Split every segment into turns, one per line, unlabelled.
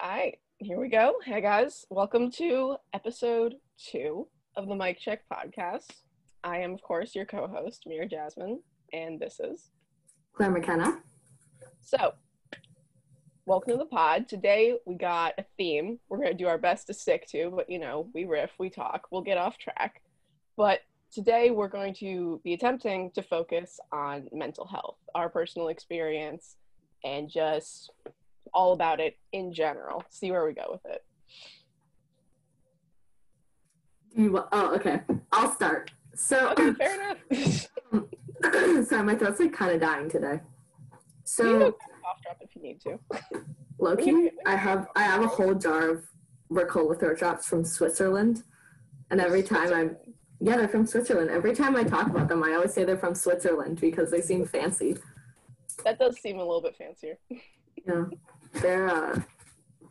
All right, here we go. Hey guys, welcome to episode two of the Mic Check podcast. I am, of course, your co host, Mira Jasmine, and this is
Claire McKenna.
So, welcome to the pod. Today we got a theme we're going to do our best to stick to, but you know, we riff, we talk, we'll get off track. But today we're going to be attempting to focus on mental health, our personal experience, and just all about it in general. See where we go with it.
You, oh, okay. I'll start. So,
Okay, fair enough.
sorry, my throat's like kind of dying today. So,
cough drop if you need to.
Loki, I have I have a whole jar of Ricola throat drops from Switzerland, and every time I'm yeah, they're from Switzerland. Every time I talk about them, I always say they're from Switzerland because they seem fancy.
That does seem a little bit fancier.
Yeah, they're uh,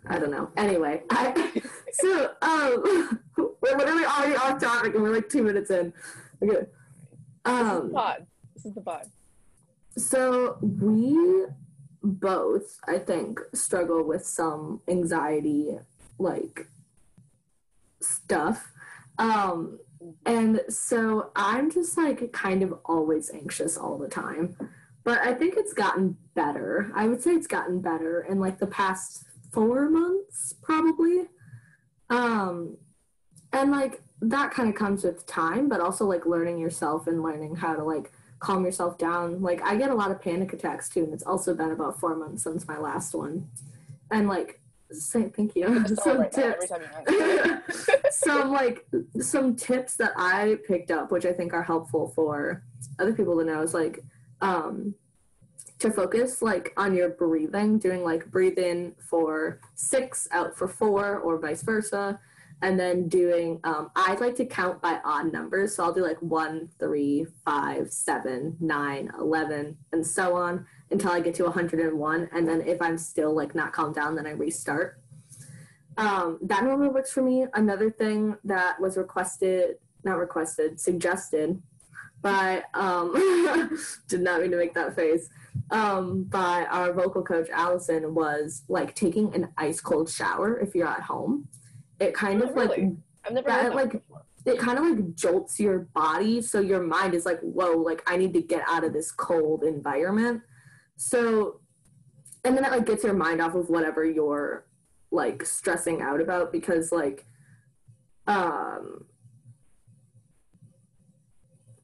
I don't know. Anyway, I, so um, we're literally already off topic, and we're like two minutes in. Okay.
This is the
Um,
pod. This is the pod.
so we both, I think, struggle with some anxiety, like stuff. Um, and so I'm just like kind of always anxious all the time. But I think it's gotten better. I would say it's gotten better in like the past four months, probably. Um, and like that kind of comes with time, but also like learning yourself and learning how to like calm yourself down. Like I get a lot of panic attacks too, and it's also been about four months since my last one. And like, say thank you. Some
every
tips some like some tips that I picked up, which I think are helpful for other people to know, is like um, to focus like on your breathing, doing like breathe in for six, out for four, or vice versa, and then doing. Um, I like to count by odd numbers, so I'll do like one, three, five, seven, nine, eleven, and so on until I get to 101, and then if I'm still like not calmed down, then I restart um, that normally works for me. Another thing that was requested, not requested, suggested by, um, did not mean to make that face, um, by our vocal coach Allison was like taking an ice cold shower if you're at home. It kind
Oh,
of like
really? I've never
that like-
before.
it kind of like jolts your body so your mind is like whoa like i need to get out of this cold environment so and then it like gets your mind off of whatever you're like stressing out about because like um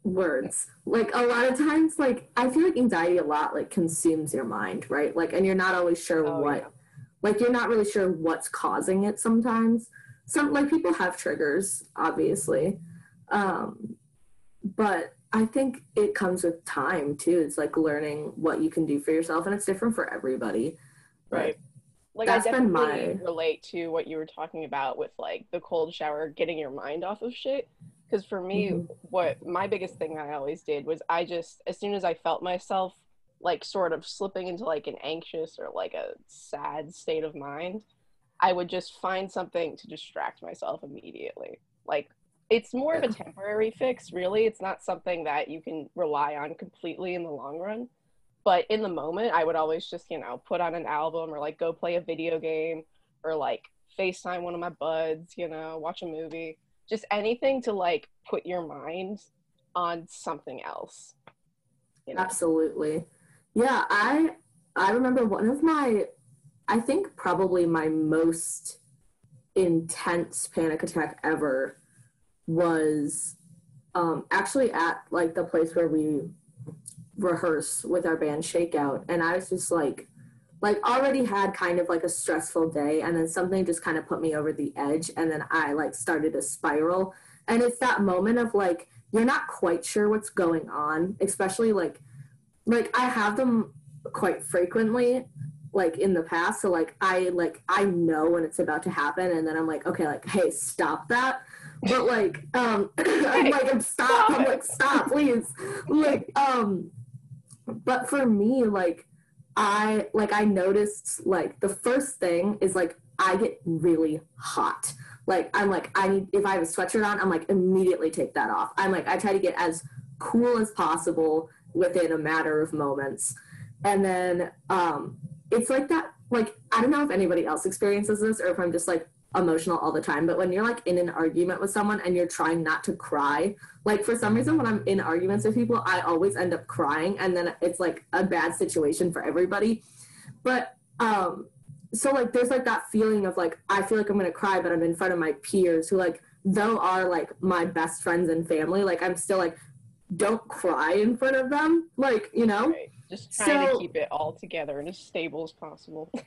words like a lot of times like i feel like anxiety a lot like consumes your mind right like and you're not always sure
Oh,
what
yeah.
like you're not really sure what's causing it sometimes some like people have triggers obviously um but i think it comes with time too it's like learning what you can do for yourself and it's different for everybody
Right. Like
That's
I definitely
my-
relate to what you were talking about with like the cold shower, getting your mind off of shit. Because for me,
Mhm.
what my biggest thing I always did was I just as soon as I felt myself like sort of slipping into like an anxious or like a sad state of mind, I would just find something to distract myself immediately. Like it's more of a temporary fix, really. It's not something that you can rely on completely in the long run but in the moment i would always just you know put on an album or like go play a video game or like facetime one of my buds you know watch a movie just anything to like put your mind on something else you know?
Absolutely. Yeah, I I remember one of my I think probably my most intense panic attack ever was um actually at like the place where we rehearse with our band Shakeout and I was just like like already had kind of like a stressful day and then something just kind of put me over the edge and then I like started a spiral. And it's that moment of like you're not quite sure what's going on especially like like I have them quite frequently like in the past so like I like I know when it's about to happen and then I'm like okay like hey stop that. But like um I'm like I'm stop I'm like stop please. Like um but for me like I like I noticed like the first thing is like I get really hot. Like I'm like I need if I have a sweatshirt on I'm like immediately take that off. I'm like I try to get as cool as possible within a matter of moments. And then um it's like that like I don't know if anybody else experiences this or if I'm just like emotional all the time, but when you're like in an argument with someone and you're trying not to cry, like for some reason when I'm in arguments with people, I always end up crying and then it's like a bad situation for everybody. But um so like there's like that feeling of like I feel like I'm gonna cry, but I'm in front of my peers who like though are like my best friends and family, like I'm still like don't cry in front of them. Like, you know?
Right. Just trying
So-
to keep it all together and as stable as possible.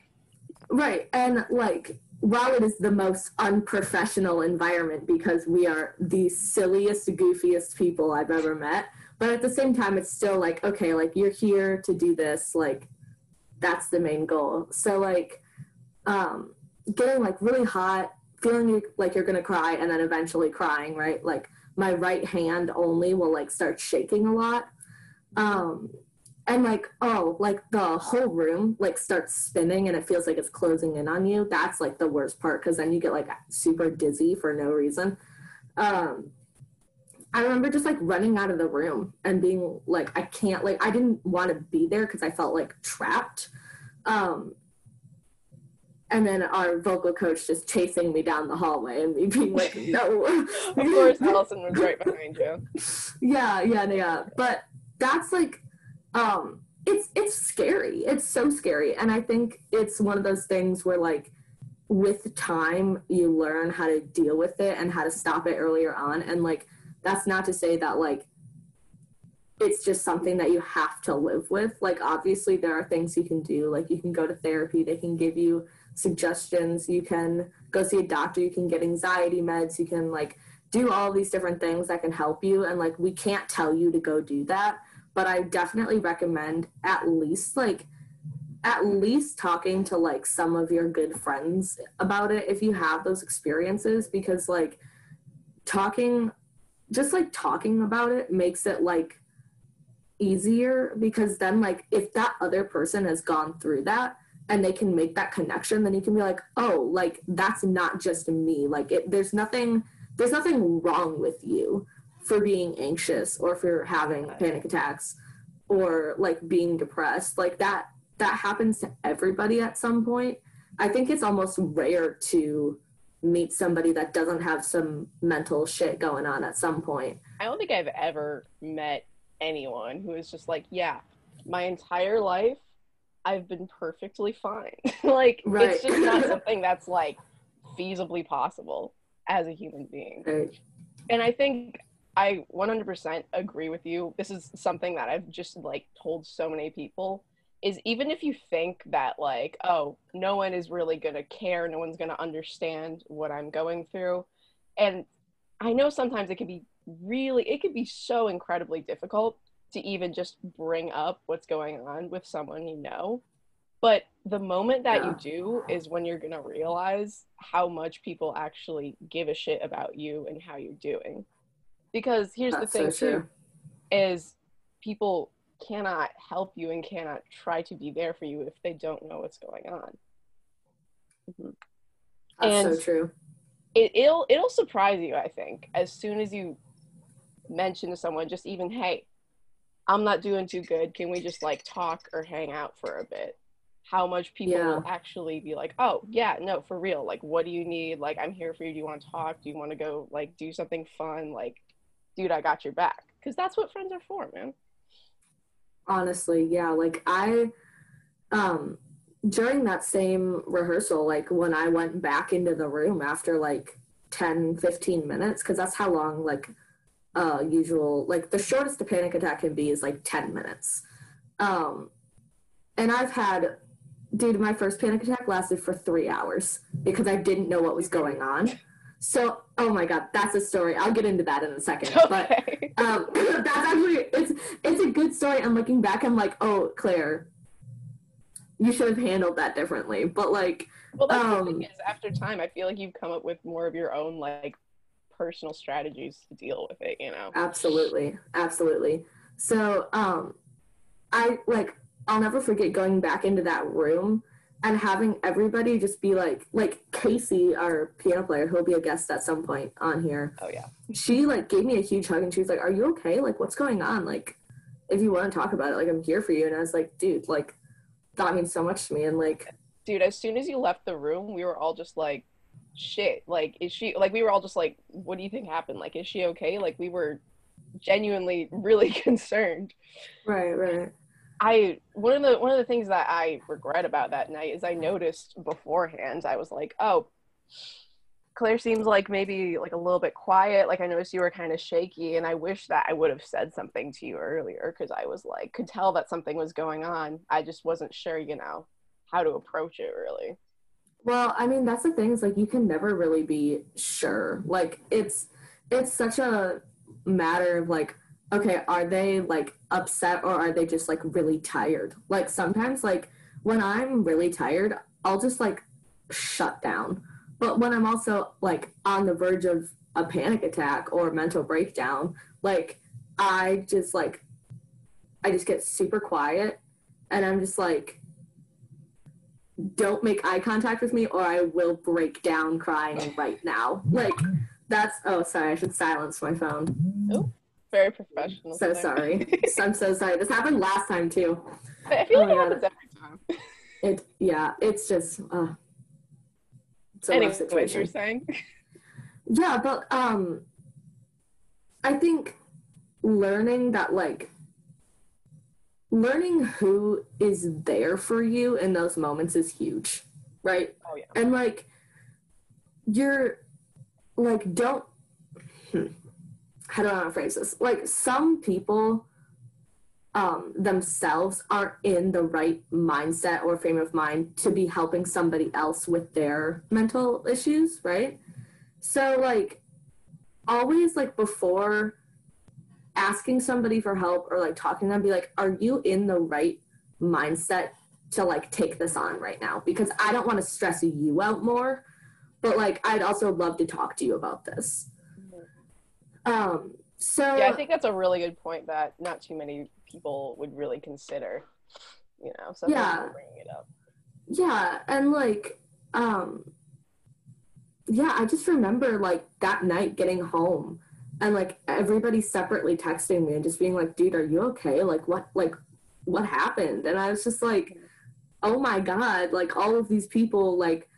Right. And like while it is the most unprofessional environment because we are the silliest, goofiest people I've ever met, but at the same time it's still like, okay, like you're here to do this, like that's the main goal. So like um getting like really hot, feeling like you're gonna cry and then eventually crying, right? Like my right hand only will like start shaking a lot. Um and like oh like the whole room like starts spinning and it feels like it's closing in on you. That's like the worst part because then you get like super dizzy for no reason. Um i remember just like running out of the room and being like i can't like i didn't want to be there because i felt like trapped. Um and then our vocal coach just chasing me down the hallway and me being like no.
Of course, Allison was right behind you.
yeah yeah yeah. But that's like um it's it's scary. It's so scary. And i think it's one of those things where like with time you learn how to deal with it and how to stop it earlier on. And like that's not to say that like it's just something that you have to live with. Like obviously there are things you can do. Like you can go to therapy. They can give you suggestions. You can go see a doctor. You can get anxiety meds. You can like do all these different things that can help you. And like we can't tell you to go do that but i definitely recommend at least like at least talking to like some of your good friends about it if you have those experiences because like talking just like talking about it makes it like easier because then like if that other person has gone through that and they can make that connection then you can be like oh like that's not just me. Like it, there's nothing there's nothing wrong with you for being anxious or for having panic attacks or like being depressed like that that happens to everybody at some point i think it's almost rare to meet somebody that doesn't have some mental shit going on at some point
I don't think I've ever met anyone who is just like, yeah, my entire life I've been perfectly fine. like
Right.
it's just not something that's like feasibly possible as a human being.
right
And I think I 100% agree with you. This is something that I've just like told so many people is even if you think that like, oh, no one is really going to care, no one's going to understand what I'm going through. And I know sometimes it can be really it can be so incredibly difficult to even just bring up what's going on with someone you know. But the moment that you do is when you're going to realize how much people actually give a shit about you and how you're doing. Because here's
That's
the thing
so
too is people cannot help you and cannot try to be there for you if they don't know what's going on. Mm-hmm.
that's
and-
so true
It, it'll it'll surprise you, I think, as soon as you mention to someone, just even, hey, I'm not doing too good. Can we just like talk or hang out for a bit? How much people
Yeah.
will actually be like, oh yeah, no, for real. Like, what do you need? Like, I'm here for you. Do you want to talk? Do you want to go like do something fun? Like, dude, I got your back. Because that's what friends are for, man.
honestly yeah like i um during that same rehearsal like when i went back into the room after like 10 15 minutes because that's how long like uh usual like the shortest a panic attack can be is like 10 minutes um and i've had dude my first panic attack lasted for three hours because i didn't know what was going on so oh my god that's a story i'll get into that in a second but um, that's actually it's it's a good story. And looking back, I'm like, oh, Claire, you should have handled that differently. But like,
Well, that's the
Um,
thing is, after time, I feel like you've come up with more of your own like personal strategies to deal with it. You know.
absolutely, absolutely. So, um, I like I'll never forget going back into that room and having everybody just be like, like Casey, our piano player, who'll be a guest at some point on here.
Oh yeah.
she like gave me a huge hug and she was like, "Are you okay? Like, what's going on? Like, if you want to talk about it, like, I'm here for you." And I was like, "Dude, like, that means so much to me." And like,
dude, as soon as you left the room, we were all just like, shit. Like, is she, like, we were all just like, what do you think happened? Like, is she okay? Like, we were genuinely really concerned.
Right, right.
I one of the one of the things that I regret about that night is I noticed beforehand I was like, oh, Claire seems like maybe like a little bit quiet. Like I noticed you were kind of shaky, and I wish that I would have said something to you earlier because I was like could tell that something was going on. I just wasn't sure, you know, how to approach it really.
Well, I mean that's the thing is like you can never really be sure. Like it's it's such a matter of like okay, are they like upset or are they just like really tired? Like sometimes like when I'm really tired, I'll just like shut down. But when I'm also like on the verge of a panic attack or mental breakdown, like I just like I just get super quiet and I'm just like don't make eye contact with me or I will break down crying right now. Like that's oh sorry, I should silence my phone.
Oh very professional.
So sorry. I'm so sorry. This happened last time too.
I feel like oh it happens every time.
It yeah, it's just uh
it's anyway, what you're saying.
Yeah, but um I think learning that like learning who is there for you in those moments is huge. Right?
Oh yeah.
And like you're like don't hmm, how do I want to phrase this? Like some people um, themselves aren't in the right mindset or frame of mind to be helping somebody else with their mental issues, right? So like always like before asking somebody for help or like talking to them, be like, are you in the right mindset to like take this on right now? Because I don't want to stress you out more, but like I'd also love to talk to you about this. Um, so
yeah, I think that's a really good point that not too many people would really consider. You know, so
yeah, bringing it up. Yeah, and like, um, yeah, I just remember like that night getting home and like everybody separately texting me and just being like, "Dude, are you okay? Like, what? Like, what happened?" And I was just like, "Oh my god! Like all of these people like."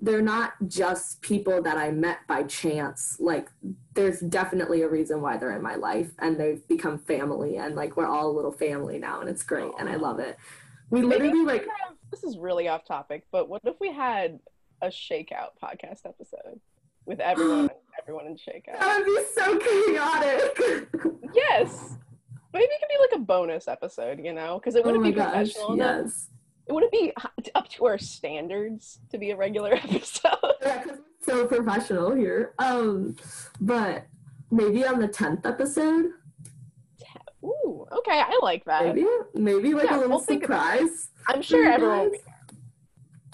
they're not just people that I met by chance. Like, there's definitely a reason why they're in my life, and they've become family, and like we're all a little family now, and it's great, and I love it. We literally like.
this is really off topic, but what if we had a shakeout podcast episode with everyone, everyone in shakeout?
That would be so chaotic.
yes, maybe it could be like a bonus episode, you know, because it wouldn't oh be gosh, professional yes. enough it wouldn't be up to our standards to be a regular episode.
yeah, because so professional here. Um, but maybe on the tenth episode.
Ooh, okay, I like that.
Maybe, maybe like yeah, a little we'll surprise.
I'm sure everyone.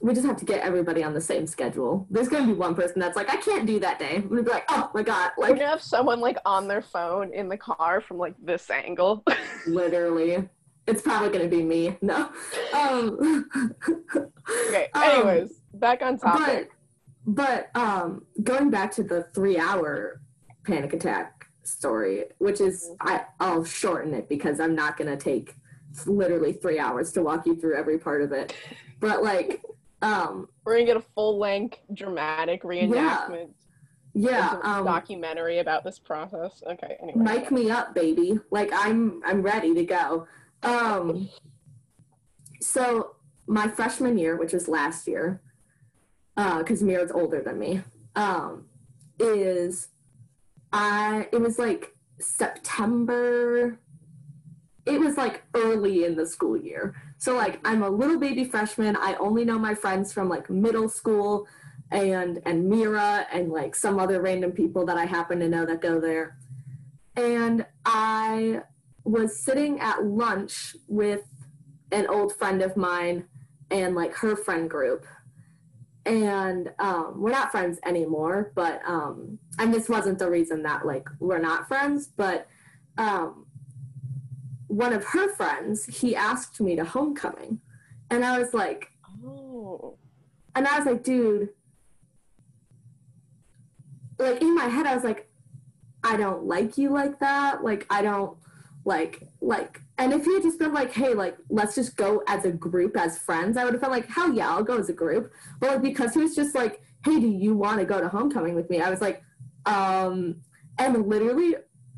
We just have to get everybody on the same schedule. There's gonna be one person that's like, I can't do that day. We'd be like, oh my god, like
we're gonna have someone like on their phone in the car from like this angle.
literally it's probably going to be me. No. Um,
okay. Um, anyways, um, back on topic.
But, but um, going back to the three-hour panic attack story, which is I, I'll shorten it because I'm not going to take literally three hours to walk you through every part of it. But like, um,
we're gonna get a full-length dramatic reenactment.
Yeah. yeah
um, documentary about this process. Okay. Anyway.
Mic me up, baby. Like I'm, I'm ready to go. Um, so my freshman year, which was last year, because uh, Mira's older than me, um, is I it was like September. It was like early in the school year. So like I'm a little baby freshman. I only know my friends from like middle school and and Mira and like some other random people that I happen to know that go there. And I was sitting at lunch with an old friend of mine and like her friend group and um, we're not friends anymore but um, and this wasn't the reason that like we're not friends but um, one of her friends he asked me to homecoming. And i was like
oh.
and i was like dude like in my head i was like i don't like you like that. Like i don't like like And if he had just been like, hey, like, let's just go as a group, as friends, I would have felt like, hell yeah, I'll go as a group. But like, because he was just like, hey, do you want to go to homecoming with me? I was like, um, and literally,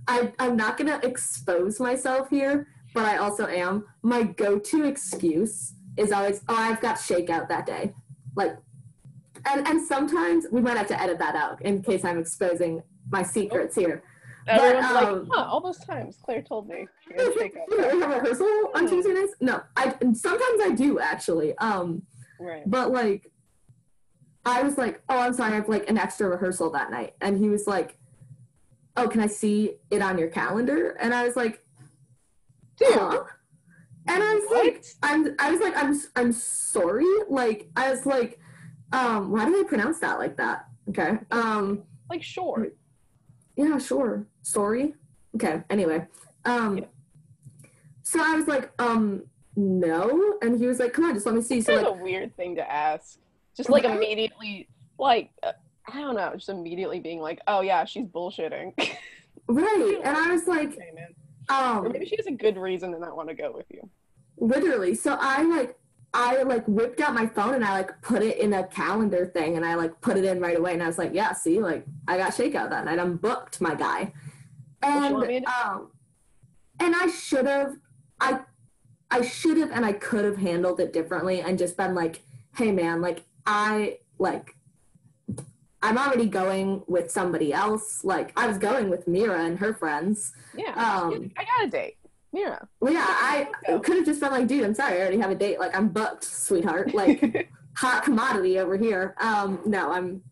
I, I'm not going to expose myself here, but I also am. My go to excuse is always, oh, I've got shakeout that day. Like, and, and sometimes we might have to edit that out in case I'm exposing my secrets here.
Everyone's but, um, like, huh, all those times Claire told me.
You have rehearsal on Tuesday nights? No, I sometimes I do actually. Um, right. But like, I was like, oh, I'm sorry, I have like an extra rehearsal that night, and he was like, oh, can I see it on your calendar? And I was like,
dude. Huh?
And I was what? like, I'm, I was like, I'm, I'm sorry. Like, I was like, um, why do they pronounce that like that? Okay. Um,
like sure.
Yeah, sure. Sorry. Okay. Anyway. Um, yeah. so I was like, um, no, and he was like, come on, just let me see.
So
like,
a weird thing to ask. Just like immediately, like uh, I don't know, just immediately being like, oh yeah, she's bullshitting.
right, and I was like, okay, um,
or maybe she has a good reason to not want to go with you.
Literally, so I like I like whipped out my phone and I like put it in a calendar thing and I like put it in right away and I was like, yeah, see, like I got shakeout that night. I'm booked, my guy. And um, and I should have, I, I should have and I could have handled it differently and just been like, hey man, like I like. I'm already going with somebody else. Like I was going with Mira and her friends.
Yeah, um, I got a date. Yeah.
Well, yeah, I could have just been like, dude, I'm sorry, I already have a date. Like, I'm booked, sweetheart. Like, hot commodity over here. Um, no, I'm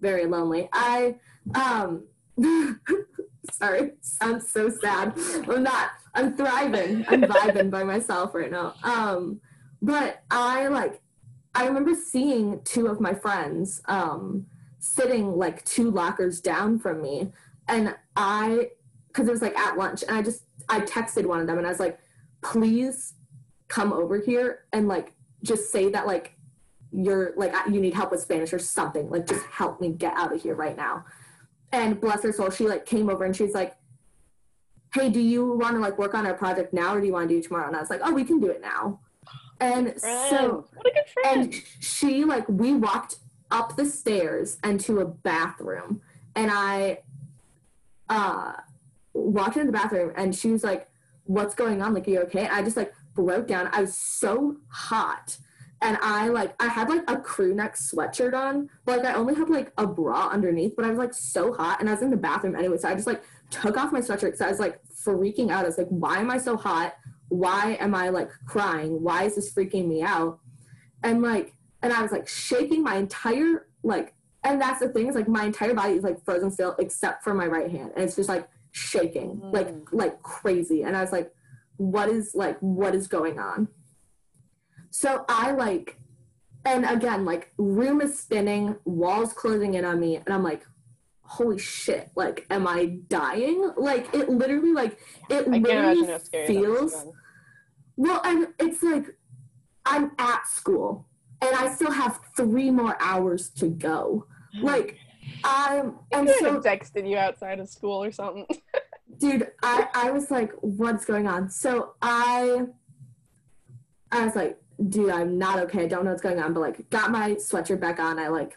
very lonely. I, um, sorry, sounds so sad. I'm not. I'm thriving. I'm vibing by myself right now. Um, but I like, I remember seeing two of my friends, um, sitting like two lockers down from me, and I, because it was like at lunch, and I just I texted one of them and I was like, please come over here and like just say that like you're like you need help with Spanish or something. Like just help me get out of here right now. And bless her soul, she like came over and she's like, Hey, do you want to like work on our project now or do you want to do it tomorrow? And I was like, Oh, we can do it now. And so
what a good friend.
And she like we walked up the stairs and to a bathroom and I uh walked into the bathroom and she was like, What's going on? Like, are you okay? And I just like broke down. I was so hot. And I like I had like a crew neck sweatshirt on, but like I only had like a bra underneath, but I was like so hot and I was in the bathroom anyway. So I just like took off my sweatshirt because I was like freaking out. I was like, why am I so hot? Why am I like crying? Why is this freaking me out? And like and I was like shaking my entire like and that's the thing is like my entire body is like frozen still except for my right hand. And it's just like shaking mm. like like crazy. And i was like what is like what is going on? So i like and again like room is spinning walls closing in on me and i'm like holy shit like am i dying? Like it literally like it I literally feels well and it's like i'm at school and i still have three more hours to go. Like um,
and I so texted you outside of school or something.
dude, I I was like, what's going on? So I I was like, dude, I'm not okay. I don't know what's going on, but like, got my sweatshirt back on. I like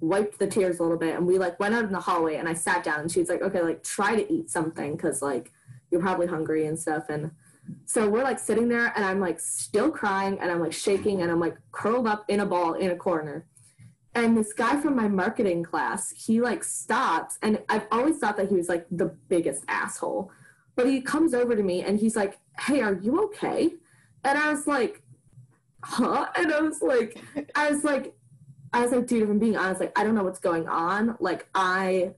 wiped the tears a little bit, and we like went out in the hallway, and I sat down, and she's like, okay, like try to eat something, cause like you're probably hungry and stuff, and so we're like sitting there, and I'm like still crying, and I'm like shaking, and I'm like curled up in a ball in a corner and this guy from my marketing class he like stops and i've always thought that he was like the biggest asshole. But he comes over to me and he's like hey are you okay? And i was like huh? And i was like i was like i was like dude if i'm being honest like i don't know what's going on. Like i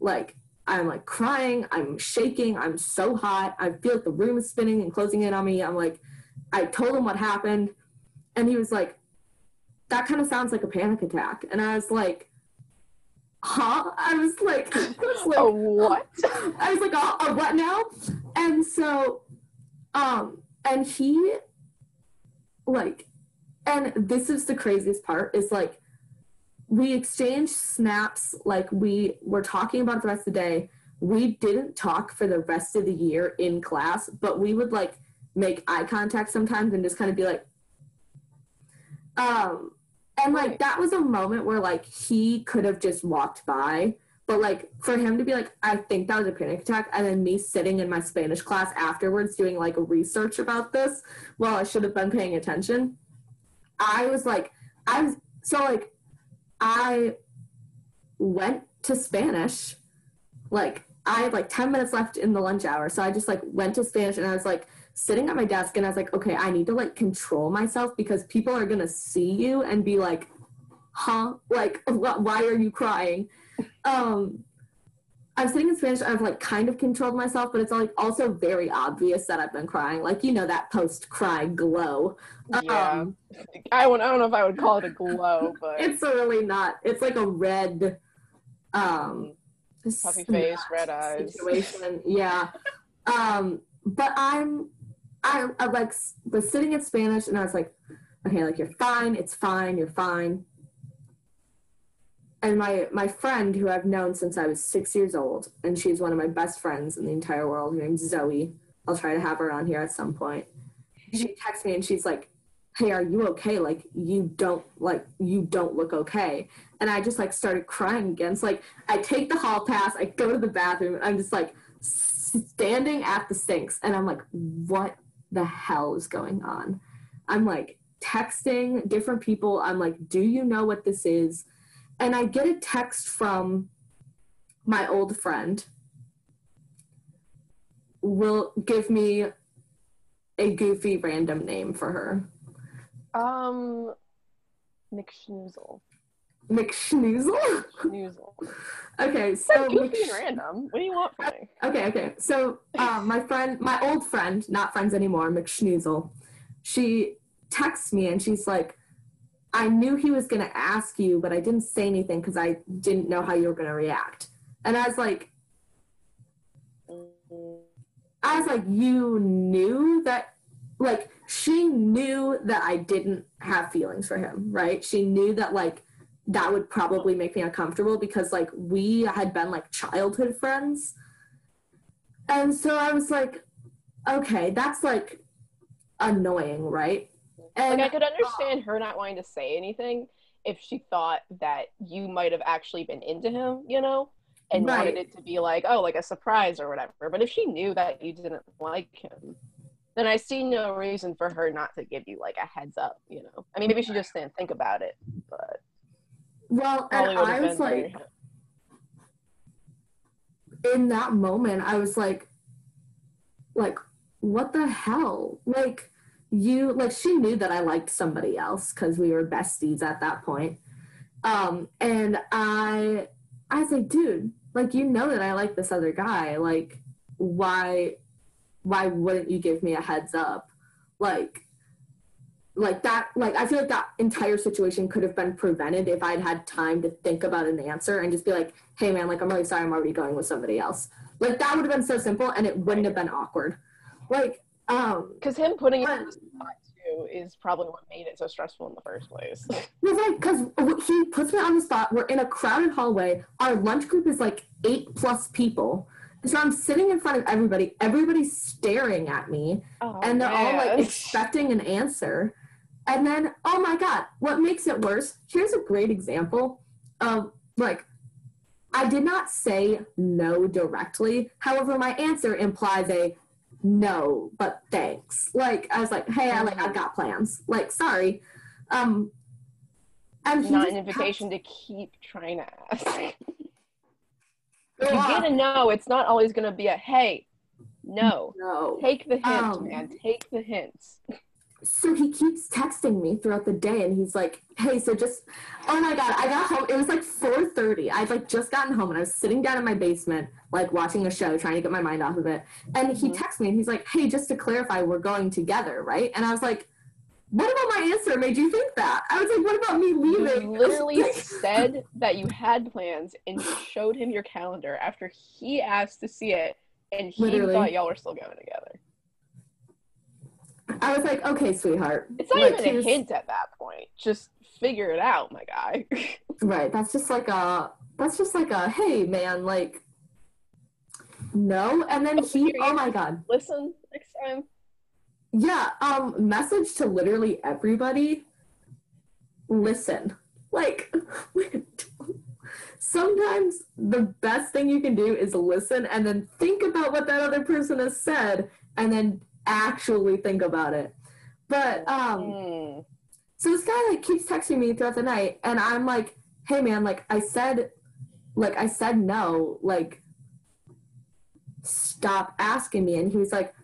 like i'm like crying. I'm shaking. I'm so hot. I feel like the room is spinning and closing in on me. I'm like i told him what happened. And he was like that kind of sounds like a panic attack. And I was like, huh? I was like, I was
like a what?
I was like, a, a what now? And so, um, and he, like, and this is the craziest part is like, we exchanged snaps, like we were talking about the rest of the day, we didn't talk for the rest of the year in class, but we would like make eye contact sometimes and just kind of be like, um, and like that was a moment where like he could have just walked by, but like for him to be like, I think that was a panic attack, and then me sitting in my Spanish class afterwards doing like a research about this, well, I should have been paying attention. I was like, I was so like, I went to Spanish, like I had like 10 minutes left in the lunch hour. So I just like went to Spanish and I was like sitting at my desk and I was like, okay, I need to like control myself because people are going to see you and be like, huh? Like, why are you crying? Um, I'm sitting in Spanish. I've like kind of controlled myself, but it's like also very obvious that I've been crying. Like you know that post cry glow.
Yeah, um, I don't. I don't know if I would call it a glow, but
it's really not. It's like a red, um,
puffy face, red eyes
situation. yeah, um, but I'm, I, I like was sitting in Spanish, and I was like, okay, like you're fine. It's fine. You're fine and my my friend who I've known since I was six years old, and she's one of my best friends in the entire world. Her name's Zoe. I'll try to have her on here at some point. She texts me and she's like, "Hey, are you okay? Like you don't like you don't look okay." And I just like started crying again. It's like I take the hall pass, I go to the bathroom, and I'm just like standing at the sinks, and I'm like, "What the hell is going on?" I'm like texting different people. I'm like, "Do you know what this is?" and I get a text from my old friend will give me a goofy random name for her.
Um McSchnoozle.
McSchnoozle?
Schnoozle.
okay, so
goofy and random. What do you want from me?
Okay, okay. So um, my friend, my old friend, not friends anymore, McSchnoozle, she texts me and she's like, I knew he was going to ask you, but I didn't say anything because I didn't know how you were going to react. And I was like, I was like, you knew that, like, she knew that I didn't have feelings for him, right? She knew that, like, that would probably make me uncomfortable because, like, we had been, like, childhood friends. And so I was like, okay, that's, like, annoying, right?
And like I could understand her not wanting to say anything if she thought that you might have actually been into him, you know, and right. wanted it to be like, oh, like a surprise or whatever. But if she knew that you didn't like him, then I see no reason for her not to give you like a heads up, you know. I mean, maybe she just didn't think about it, but
well, and I was like, in that moment, I was like, like, what the hell, like you like she knew that I liked somebody else because we were besties at that point. Um, and I I was like, dude, like you know that I like this other guy. Like, why why wouldn't you give me a heads up? Like like that like I feel like that entire situation could have been prevented if I'd had time to think about an answer and just be like, hey man, like I'm really sorry I'm already going with somebody else. Like that would have been so simple and it wouldn't have been awkward. Like um,
because him putting it on the spot too is probably what made it so stressful in the first place.
Because he puts me on the spot. We're in a crowded hallway. Our lunch group is like eight plus people. So I'm sitting in front of everybody. Everybody's staring at me, oh, and they're man. all like expecting an answer. And then, oh my god, what makes it worse? Here's a great example of like I did not say no directly. However, my answer implies a no, but thanks. Like I was like, hey, I like I've got plans. Like, sorry. Um
and not an invitation to keep trying to ask. if you get a no, it's not always gonna be a hey, no.
No.
Take the hint, um, man. Take the hints
so he keeps texting me throughout the day and he's like hey so just oh my god i got home it was like 4.30 i'd like just gotten home and i was sitting down in my basement like watching a show trying to get my mind off of it and he mm-hmm. texts me and he's like hey just to clarify we're going together right and i was like what about my answer made you think that? I was like, what about me leaving?
You literally said that you had plans and showed him your calendar after he asked to see it and he literally. thought y'all were still going together.
I was like, okay, sweetheart.
It's not like, even a hint at that point. Just figure it out, my guy.
right. That's just like a. That's just like a. Hey, man. Like. no. And then he, oh my god,
Listen next time.
yeah. Um, message to literally everybody. Listen, like, sometimes the best thing you can do is listen and then think about what that other person has said, and then actually think about it. But um.
Hmm.
So this guy like keeps texting me throughout the night, and I'm like, "Hey man, like I said, like I said no, like stop asking me." And he was like,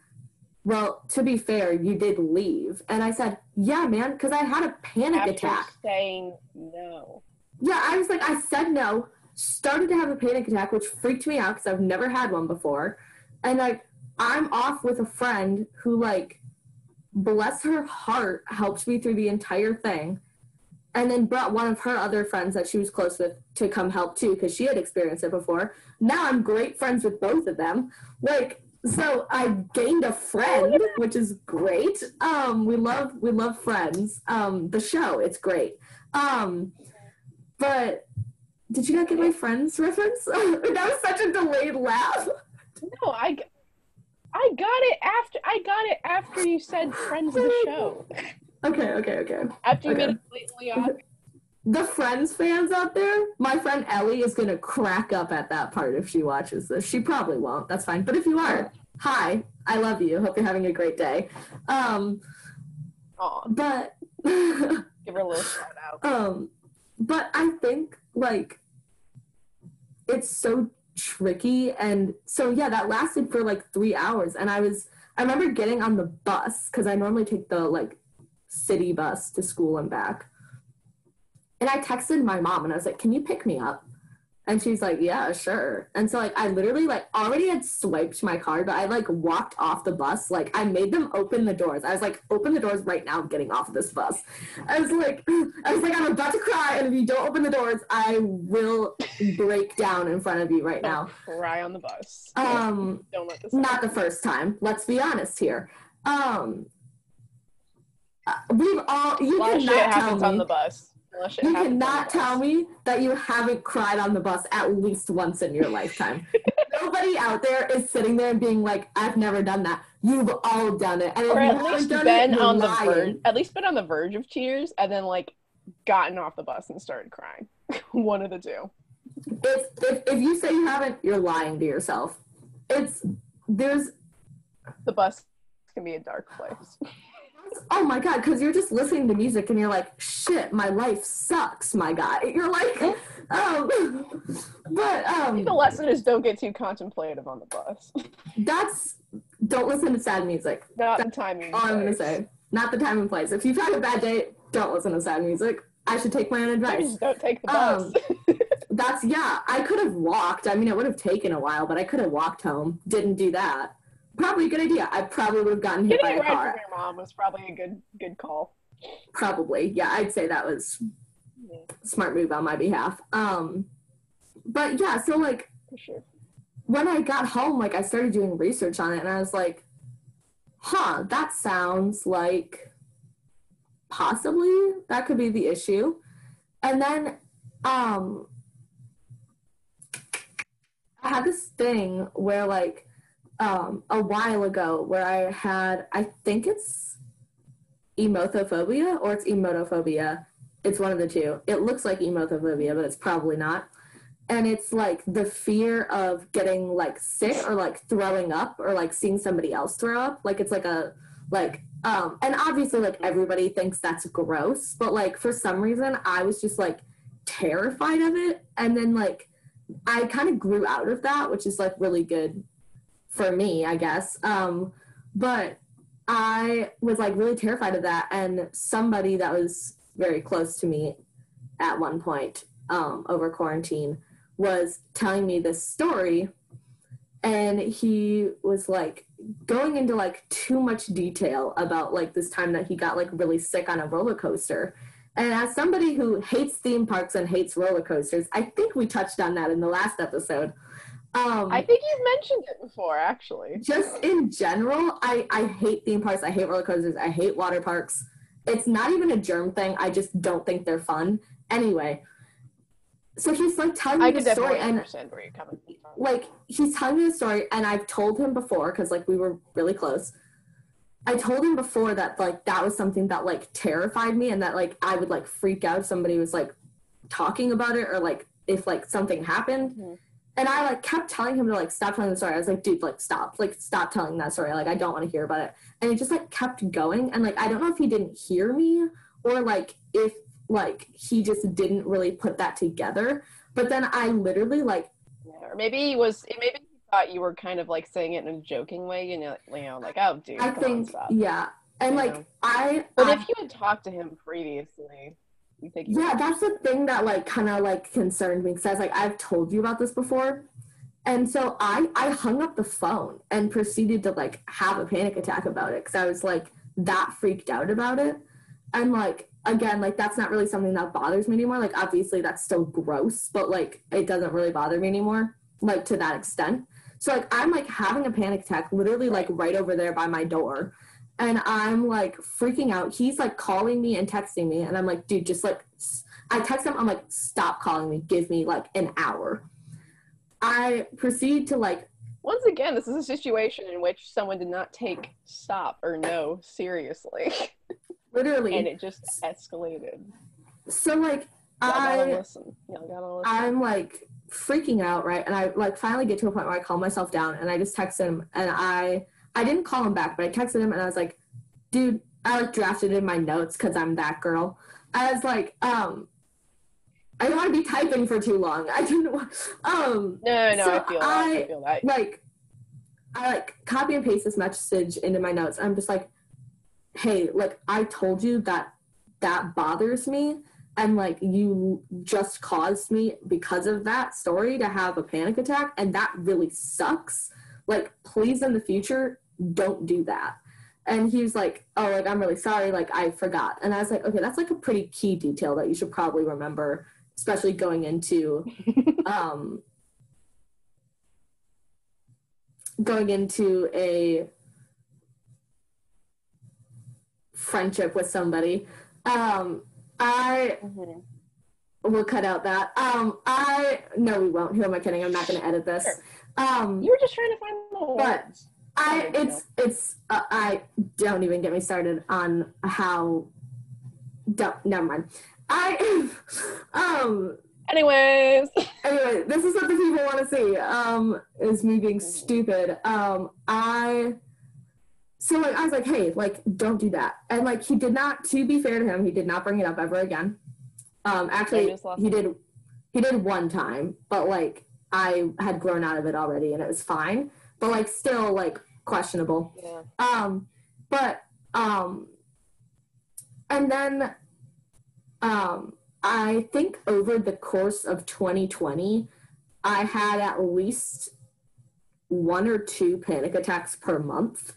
"Well, to be fair, you did leave." And I said, "Yeah, man, because I had a panic
After
attack."
saying no.
Yeah, I was like, I said no, started to have a panic attack, which freaked me out because I've never had one before, and like I'm off with a friend who like bless her heart, helped me through the entire thing. And then brought one of her other friends that she was close with to come help too, because she had experienced it before. Now I'm great friends with both of them. Like, so I gained a friend, which is great. Um, we love we love Friends. Um, the show, it's great. Um, but did you not get my Friends reference? that was such a delayed laugh.
No, I, I got it after I got it after you said friends of the show.
Okay, okay, okay.
After you
Okay.
made it blatantly obvious.
the Friends fans out there, my friend Ellie is gonna crack up at that part if she watches this. She probably won't. That's fine. But if you are, hi, I love you. Hope you're having a great day. Um,
Aw,
but
give her a little shout out.
um, but I think like it's so tricky, and so yeah, that lasted for like three hours, and I was I remember getting on the bus because I normally take the like city bus to school and back. And I texted my mom and I was like, "Can you pick me up?" And she's like, "Yeah, sure." And so like I literally like already had swiped my card, but I like walked off the bus. Like I made them open the doors. I was like, "Open the doors right now! I'm getting off this bus." I was like, I was like, "I'm about to cry, and if you don't open the doors, I will break down in front of you right now."
Cry on the bus.
Um,
Don't let this.
not the first time. Let's be honest here. Um, uh, we've all you
A lot of shit happens on the bus. A lot of shit
you
happens on the
cannot tell me that you haven't cried on the bus at least once in your lifetime. Nobody out there is sitting there and being like, "I've never done that." You've all done it, and
Or at least been
it,
on the verge. At least been on the verge of tears, and then like gotten off the bus and started crying. One of the two.
If, if if you say you haven't, you're lying to yourself. It's there's
The bus can be a dark place.
oh my god because you're just listening to music and you're like shit my life sucks my guy. You're like um but um
The lesson is don't get too contemplative on the bus.
that's don't listen to sad music.
Not the timing.
all i'm gonna say. Not the time and place. If you've had a bad day don't listen to sad music. I should take my own advice.
Just don't take the
Um,
bus.
that's yeah i could have walked. I mean it would have taken a while but i could have walked home. Didn't do that probably a good idea. I probably would have gotten hit by
Getting
a
a
car
from your mom was probably a good good call.
probably. Yeah i'd say that was
Yeah,
smart move on my behalf. Um but yeah so like
for sure.
when i got home like i started doing research on it and i was like huh that sounds like possibly that could be the issue. And then um i had this thing where like um a while ago where i had i think it's emothophobia or it's emotophobia. It's one of the two. It looks like emothophobia but it's probably not. And it's like the fear of getting like sick or like throwing up or like seeing somebody else throw up. Like it's like a like um and obviously like everybody thinks that's gross but like for some reason i was just like terrified of it. And then like i kind of grew out of that which is like really good for me i guess. Um but i was like really terrified of that and somebody that was very close to me at one point um over quarantine was telling me this story and he was like going into like too much detail about like this time that he got like really sick on a roller coaster. And as somebody who hates theme parks and hates roller coasters i think we touched on that in the last episode um
I think you've mentioned it before, actually.
just in general, I, I hate theme parks. I hate roller coasters. I hate water parks. It's not even a germ thing. I just don't think they're fun. Anyway, so he's like telling me
I
the
could
story
definitely
and
understand where you're coming from.
like he's telling me the story and I've told him before because like we were really close. I told him before that like that was something that like terrified me and that like I would like freak out if somebody was like talking about it or like if like something happened.
Mhm.
And I like kept telling him to like stop telling the story. I was like, dude, like stop, like stop telling that story. Like I don't want to hear about it. And he just like kept going. And like I don't know if he didn't hear me or like if like he just didn't really put that together. But then I literally like
Yeah, or maybe he was. Maybe he thought you were kind of like saying it in a joking way. You know, you know, like, oh, dude,
I
on,
think
stop.
yeah. And
You
like
know?
I
But
I-
if you had talked to him previously, you think? he
yeah that's the thing that like kind of like concerned me because i was like i've told you about this before. And so i i hung up the phone and proceeded to like have a panic attack about it because i was like that freaked out about it. And like again like that's not really something that bothers me anymore. Like obviously that's still gross but like it doesn't really bother me anymore like to that extent. So like i'm like having a panic attack literally like right over there by my door and I'm like freaking out. He's like calling me and texting me, and I'm like, dude, just like, I text him, I'm like, stop calling me, give me like an hour. I proceed to like,
Once again, this is a situation in which someone did not take stop or no seriously,
literally,
and it just escalated.
so like, I,
listen. Gotta listen.
I'm like freaking out, right? And I like finally get to a point where I calm myself down, and I just text him, and I, I didn't call him back, but I texted him, and I was like, dude, I like drafted in my notes because I'm that girl. I was like, um, I don't want to be typing for too long. I didn't want, um,
no, no,
so
I feel that. I,
I-
feel that.
like I like copy and paste this message into my notes. I'm just like, hey, like I told you that that bothers me, and like you just caused me because of that story to have a panic attack, and that really sucks. Like, please in the future, don't do that. And he was like, oh, like I'm really sorry, like I forgot. And I was like, okay, that's like a pretty key detail that you should probably remember, especially going into um going into a friendship with somebody um i
Mhm.
will cut out that um i no we won't who am i kidding i'm not going to edit this
Sure.
um
You were just trying to find the
But-
words.
I it's it's uh, i don't even get me started on how don't never mind i um
Anyways,
anyway, this is what the people want to see. Um, is me being stupid. Um, I so like I was like, hey, like don't do that. And like he did not. To be fair to him, he did not bring it up ever again. Um, actually, he did. He did one time, but like I had grown out of it already, and it was fine. But like still like questionable.
yeah.
Um, but um, and then um, I think over the course of 2020, I had at least one or two panic attacks per month,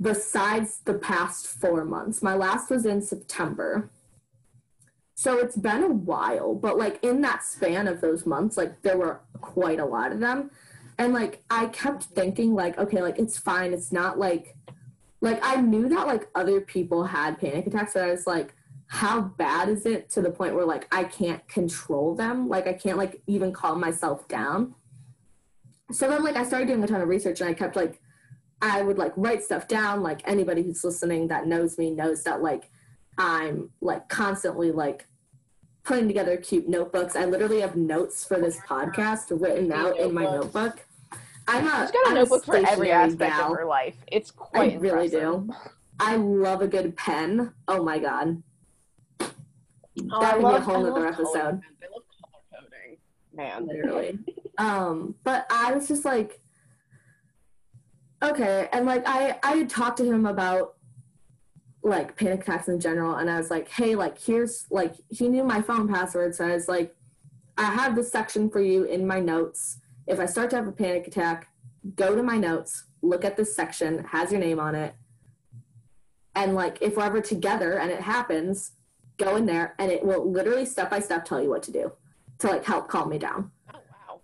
besides the past four months. My last was in September. So it's been a while, but like in that span of those months, like there were quite a lot of them. And like I kept thinking, like, okay, like it's fine. It's not like like I knew that like other people had panic attacks, but I was like, how bad is it to the point where like I can't control them? Like I can't like even calm myself down. So then like I started doing a ton of research and I kept like I would like write stuff down. Like anybody who's listening that knows me knows that like I'm like constantly like putting together cute notebooks. I literally have notes for this podcast written out in my notebook. I'm a,
She's got a
I'm
notebook for every aspect of her life. It's quite I
really
impressive.
do. I love a good pen. Oh my god.
Oh,
That
I
could be a whole
love color
episode.
I love color coding. Man.
literally. um, but I was just like, okay, and like I I had talked to him about like panic attacks in general, and I was like, hey, like here's like he knew my phone password, so I was like, I have this section for you in my notes. If I start to have a panic attack, go to my notes, look at this section, has your name on it, and like if we're ever together and it happens, go in there and it will literally step by step tell you what to do to like help calm me down
Oh wow.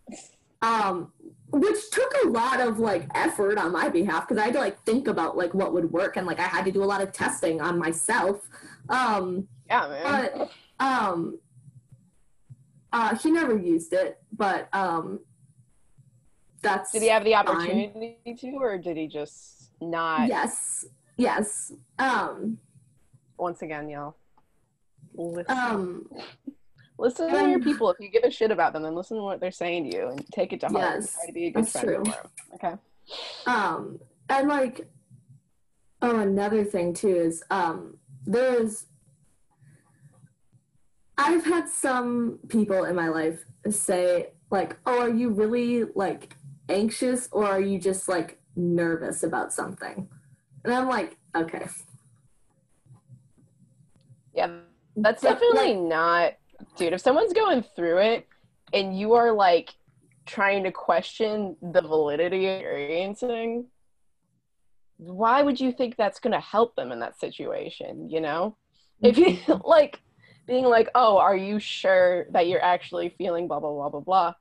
um which took a lot of like effort on my behalf because i had to like think about like what would work and like i had to do a lot of testing on myself um
Yeah, man.
but um Uh, he never used it, but um, that's
Did he have the
fine.
opportunity to, or did he just not?
Yes, yes. Um,
Once again, y'all. Listen,
um,
listen to your
um,
people. If you give a shit about them, then listen to what they're saying to you and take it to heart. and
Yes,
try to be a good
that's
friend
true.
Okay.
um, and like, oh, another thing too is um, there's. I've had some people in my life say like, "Oh, are you really like anxious, or are you just like nervous about something?" And I'm like, "Okay."
Yeah, that's definitely not, dude. If someone's going through it and you are like trying to question the validity of experiencing, why would you think that's going to help them in that situation? You know, if you mm-hmm. like being like, oh, are you sure that you're actually feeling blah blah blah blah blah?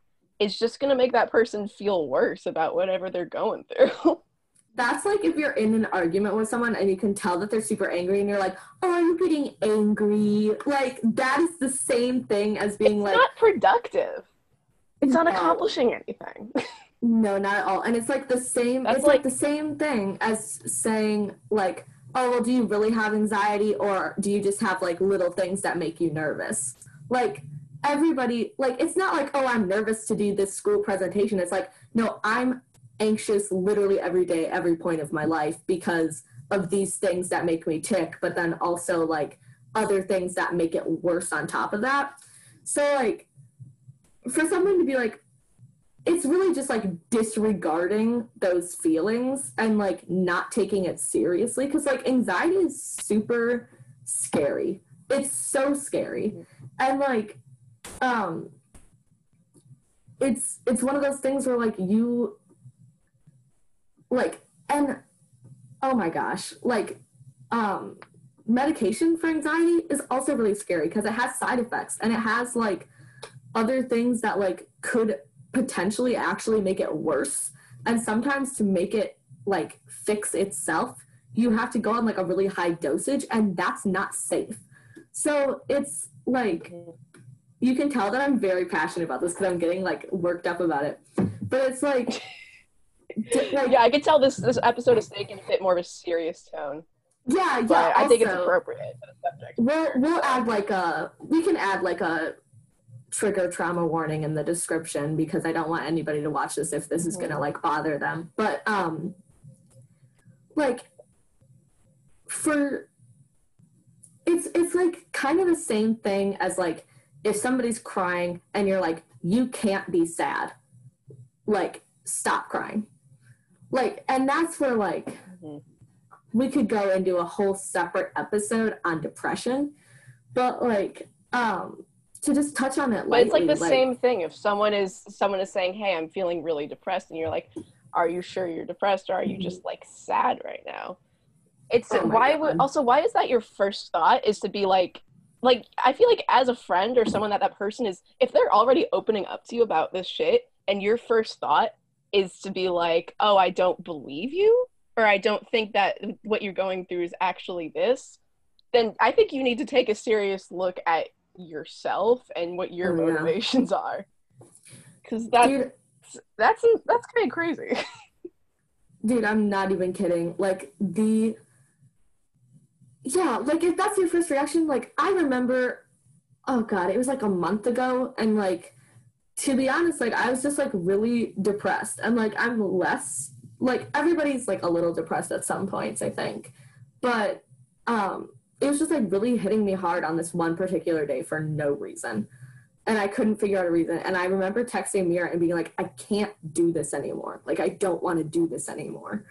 It's just going to make that person feel worse about whatever they're going through.
That's like if you're in an argument with someone and you can tell that they're super angry and you're like, oh, are you getting angry? Like, that is the same thing as being like
it's
like,
not productive. It's not accomplishing anything.
no, not at all. And it's like the same,
That's
it's like,
like-
the same thing as saying, like, oh, well, do you really have anxiety or do you just have like little things that make you nervous? Like, everybody, like, it's not like, oh, I'm nervous to do this school presentation. It's like, no, I'm anxious literally every day, every point of my life because of these things that make me tick, but then also like other things that make it worse on top of that. So, like, for someone to be like, it's really just like disregarding those feelings and like not taking it seriously because like anxiety is super scary. It's so scary. And like, um, it's it's one of those things where like you like and oh my gosh like um medication for anxiety is also really scary because it has side effects and it has like other things that like could potentially actually make it worse. And sometimes to make it like fix itself you have to go on like a really high dosage and that's not safe. So it's like you can tell that i'm very passionate about this because i'm getting like worked up about it but it's like like
yeah, I could tell this this episode is taking a bit more of a serious tone,
yeah
but
yeah
I think it's appropriate for the subject.
We'll we'll add like a we can add like a trigger trauma warning in the description because I don't want anybody to watch this if this is gonna like bother them. But um like for it's it's like kind of the same thing as like if somebody's crying and you're like you can't be sad like stop crying like and that's where like
Mhm.
we could go into a whole separate episode on depression but like um to just touch on it
But it's like
lightly,
the same thing. If someone is someone is saying, "Hey, I'm feeling really depressed," and you're like, "Are you sure you're depressed, or are you just like sad right now?" It's
Oh
why would also why is that your first thought is to be like, like I feel like as a friend or someone that that person is, if they're already opening up to you about this shit, and your first thought is to be like, "Oh, I don't believe you," or "I don't think that what you're going through is actually this," then I think you need to take a serious look at yourself and what your
Oh, yeah.
motivations are. Because that's that's that's kind of crazy.
Dude i'm not even kidding. Like the yeah like if that's your first reaction like i remember oh god it was like a month ago and like to be honest like i was just like really depressed and like i'm less like everybody's like a little depressed at some points i think but um it was just like really hitting me hard on this one particular day for no reason and i couldn't figure out a reason and i remember texting mira and being like i can't do this anymore. Like i don't want to do this anymore.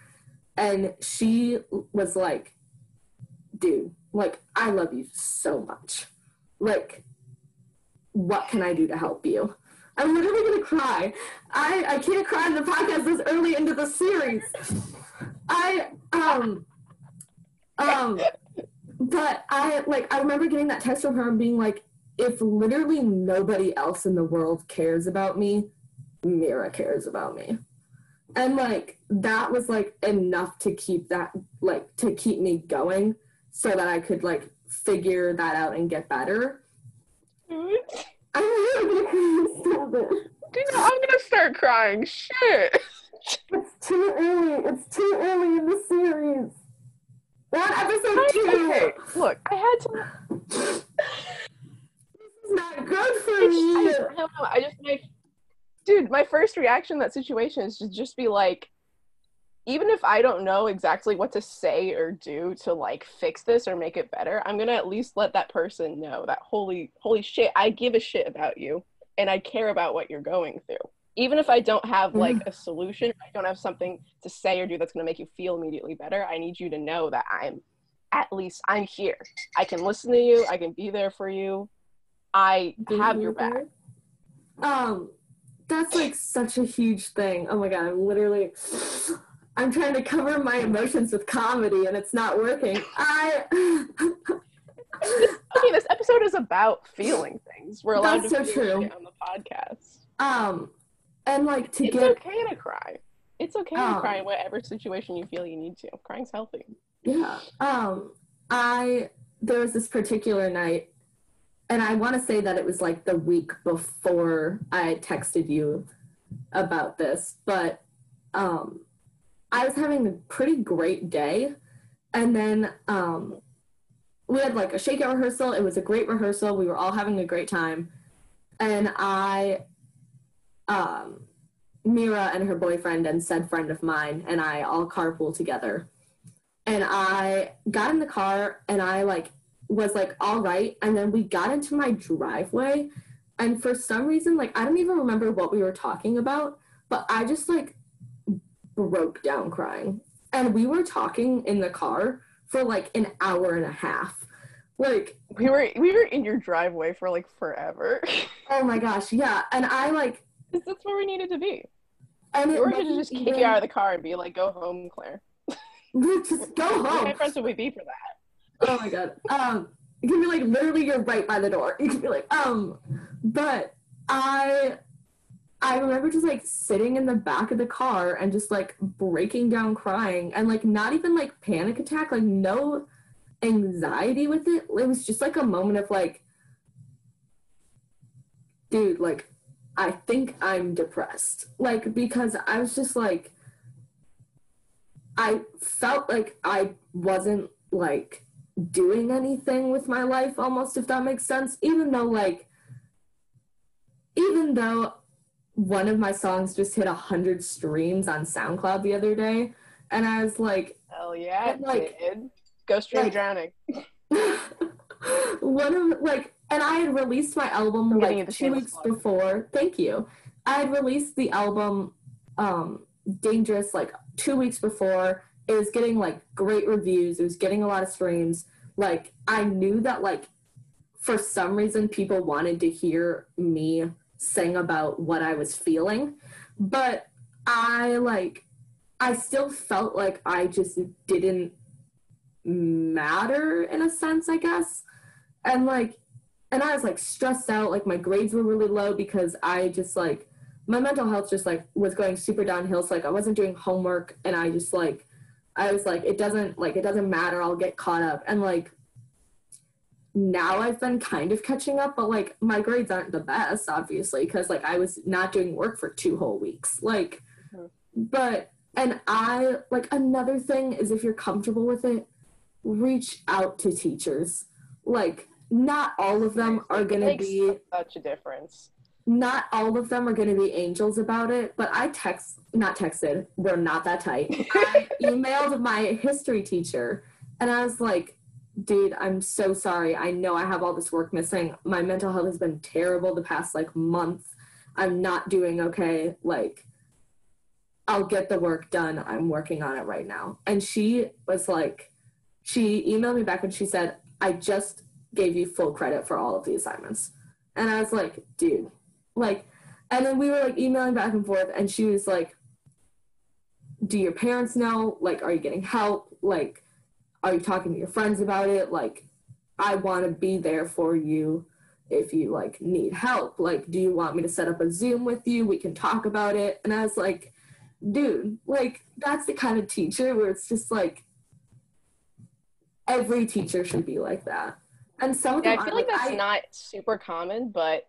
And she was like dude like i love you so much. Like what can i do to help you? I'm literally gonna cry. I i can't cry in the podcast this early into the series. I um um but i like i remember getting that text from her and being like if literally nobody else in the world cares about me mira cares about me. And like that was like enough to keep that like to keep me going so that i could like figure that out and get better mm-hmm. i'm gonna
start crying. Shit.
It's too early. It's too early in the series. We're on episode two.
Okay, look, I had to.
This is not good for
I
me.
just, I don't know. I just like, dude, my first reaction in that situation is to just be like, even if I don't know exactly what to say or do to like fix this or make it better, I'm gonna at least let that person know that holy, holy shit, I give a shit about you and I care about what you're going through. Even if I don't have like a solution, I don't have something to say or do that's gonna make you feel immediately better. I need you to know that I'm at least I'm here. I can listen to you. I can be there for you. I have your back.
Um, that's like such a huge thing. Oh my god, I'm literally I'm trying to cover my emotions with comedy and it's not working. I
Okay, this episode is about feeling things. We're allowed
That's
to
so true.
on the podcast.
um and like to
It's
get
okay to cry. It's okay to
Um,
cry in whatever situation you feel you need to. Crying's healthy.
Yeah. Um, I there was this particular night, and I want to say that it was like the week before I texted you about this, but um, I was having a pretty great day, and then um, we had like a shakeout rehearsal. It was a great rehearsal. We were all having a great time, and I, um, Mira and her boyfriend and said friend of mine and I all carpool together. And I got in the car and I like was like all right. And then we got into my driveway. And for some reason like I don't even remember what we were talking about but I just like broke down crying and we were talking in the car for like an hour and a half like
We were we were in your driveway for like forever.
oh my gosh yeah and I like
'Cause That's where we needed to be.
and it
We were gonna just kick
even-
you out of the car and be like, "Go home, Claire."
just go
What
home
kind of friends would we be for that?
oh my god. Um, you can be like literally you're right by the door. You can be like, um, but I I remember just like sitting in the back of the car and just like breaking down crying and like not even like panic attack, like no anxiety with it. It was just like a moment of like dude, like I think I'm depressed. Like because I was just like I felt like I wasn't like doing anything with my life almost if that makes sense even though like even though one of my songs just hit a hundred streams on soundcloud the other day and i was like
Hell yeah,
But, like-
did. Go stream
like-
drowning.
one of like and i had released my album
I'm
like two weeks
plug.
before thank you i had released the album um dangerous like two weeks before it was getting like great reviews it was getting a lot of streams like i knew that like for some reason people wanted to hear me sing about what i was feeling but i like i still felt like i just didn't matter in a sense i guess. And like and i was like stressed out like my grades were really low because i just like my mental health just like was going super downhill so like i wasn't doing homework and i just like i was like it doesn't like it doesn't matter i'll get caught up. And like now i've been kind of catching up but like my grades aren't the best obviously because like i was not doing work for two whole weeks like
Mhm.
but and i like another thing is if you're comfortable with it reach out to teachers like not all of them are going to be
such a difference.
not all of them are going to be angels about it, but I text, not texted, we're not that tight. I emailed my history teacher and I was like, dude, I'm so sorry. I know I have all this work missing. My mental health has been terrible the past like month. I'm not doing okay. Like, I'll get the work done. I'm working on it right now. And she was like, she emailed me back and she said, I just gave you full credit for all of the assignments. And I was like, dude, like, and then we were like emailing back and forth, and she was like, do your parents know? Like, are you getting help? Like, are you talking to your friends about it? Like, I want to be there for you if you like need help. Like, do you want me to set up a Zoom with you? We can talk about it. And I was like, dude, like, that's the kind of teacher where it's just like, every teacher should be like that. And some of
Yeah,
them
I feel
are,
like that's
I-
not super common, but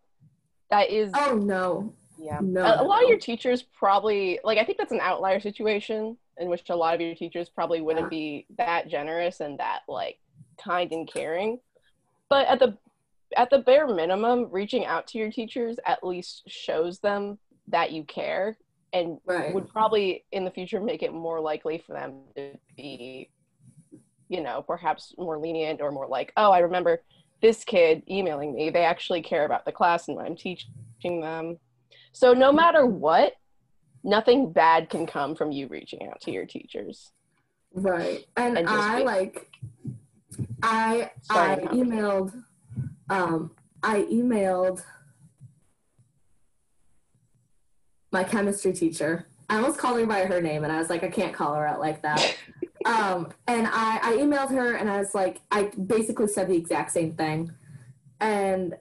that is
Oh no.
Yeah.
No,
a, a lot of your teachers probably like I think that's an outlier situation in which a lot of your teachers probably wouldn't be that generous and that like kind and caring. But at the at the bare minimum, reaching out to your teachers at least shows them that you care and
Right.
would probably in the future make it more likely for them to be you know perhaps more lenient or more like oh i remember this kid emailing me they actually care about the class and what i'm teaching them so no matter what nothing bad can come from you reaching out to your teachers
Right. And,
And
I like I I
Starting a conversation.
emailed um I emailed my chemistry teacher. I almost called her by her name and I was like, I can't call her out like that. um and I, I emailed her and I was like I basically said the exact same thing. And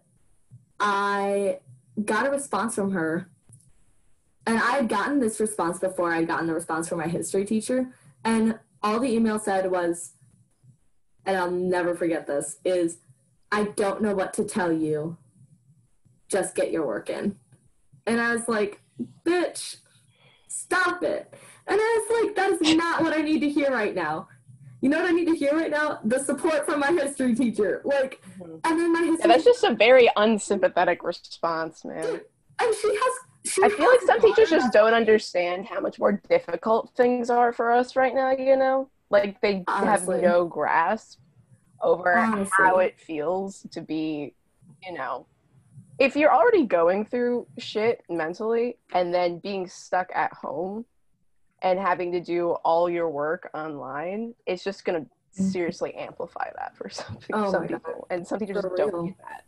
I got a response from her. And I had gotten this response before I'd gotten the response from my history teacher. And all the email said was, and I'll never forget this, is I don't know what to tell you. Just get your work in. And I was like, bitch, stop it. And I was like, that is not what I need to hear right now. You know what I need to hear right now? The support from my history teacher. Like,
Mhm.
and then my history
yeah, that's just a very unsympathetic response man
and she has.
I feel like some teachers just don't understand how much more difficult things are for us right now you know like they
Honestly.
have no grasp over
Honestly.
how it feels to be, you know, if you're already going through shit mentally and then being stuck at home and having to do all your work online, it's just going to
Mhm.
seriously amplify that for some,
Oh
some
my God.
people. And some teachers just don't get that.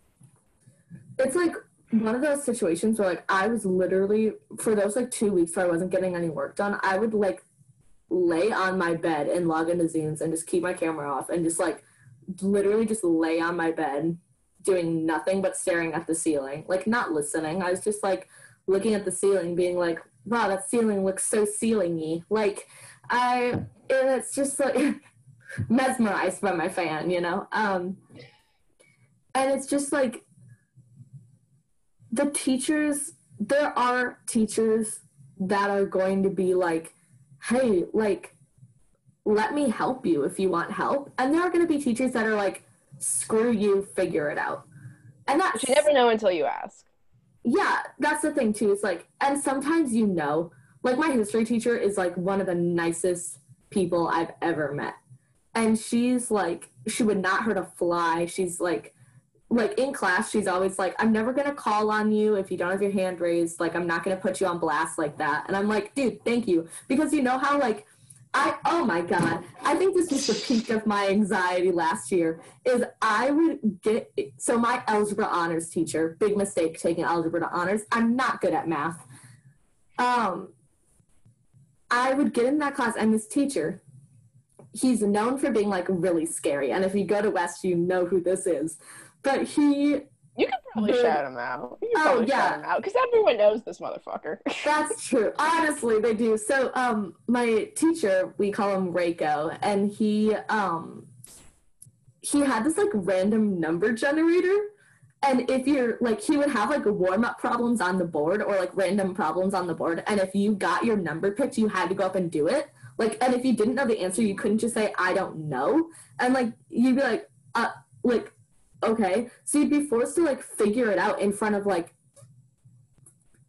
it's like one of those situations where like I was literally for those like two weeks where I wasn't getting any work done, I would like lay on my bed and log into Zooms and just keep my camera off and just like literally just lay on my bed doing nothing but staring at the ceiling. Like not listening. I was just like looking at the ceiling being like, wow, that ceiling looks so ceilingy. Like I it's just like mesmerized by my fan, you know? Um and it's just like the teachers there are teachers that are going to be like hey like let me help you if you want help. And there are going to be teachers that are like screw you figure it out. And that's
But you never know until you ask.
yeah that's the thing too it's like and sometimes you know. Like my history teacher is like one of the nicest people i've ever met. And she's like she would not hurt a fly. She's like like in class she's always like i'm never to call on you if you don't have your hand raised like i'm not to put you on blast like that and i'm like dude thank you because you know how like I oh my god. I think this was the peak of my anxiety last year. Is I would get so my algebra honors teacher, big mistake taking algebra to honors. I'm not good at math. Um I would get in that class and this teacher, he's known for being like really scary. And if you go to West, you know who this is. But he
You could probably
Dude.
shout him out. You
Oh, yeah.
shout him out because everyone knows this motherfucker.
That's true. Honestly, they do. So, um, my teacher, we call him Reiko, and he, um, he had this like random number generator. And if you're like, he would have like warm up problems on the board or like random problems on the board. And if you got your number picked, you had to go up and do it. Like, and if you didn't know the answer, you couldn't just say, I don't know. And like, you'd be like, uh, like, okay. So you'd be forced to like figure it out in front of like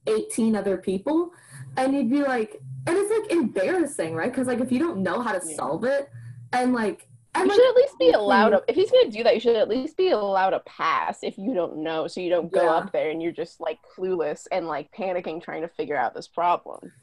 18 other people and you'd be like and it's like embarrassing right because like if you don't know how to
Yeah.
solve it and like and
You
like
should at least be allowed.
Mhm.
A, if he's gonna do that, you should at least be allowed a pass if you don't know, so you don't go
Yeah.
up there and you're just like clueless and like panicking trying to figure out this problem.